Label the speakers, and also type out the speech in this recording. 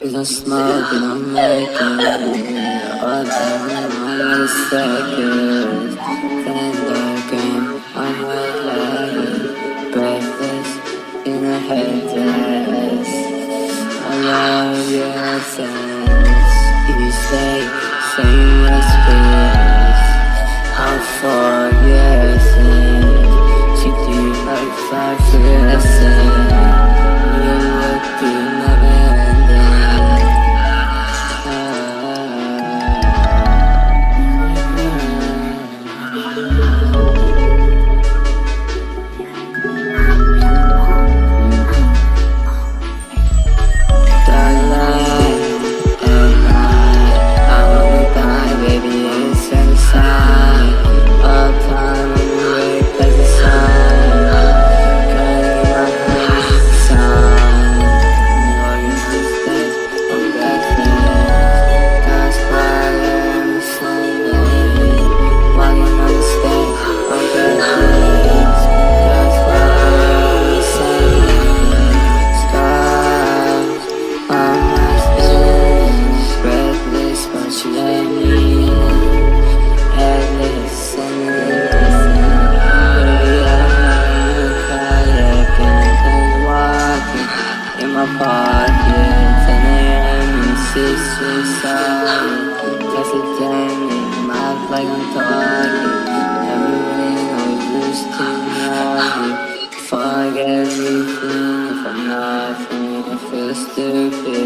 Speaker 1: Cause I'm smoking, I'm making it All time, all the seconds Then darken, I'm like Breathless in a headdress I love your sense You say, same whispers How far, Just a damn it, mouth like I'm talking. Everything I loose to know Fuck everything if I'm nothing, I feel stupid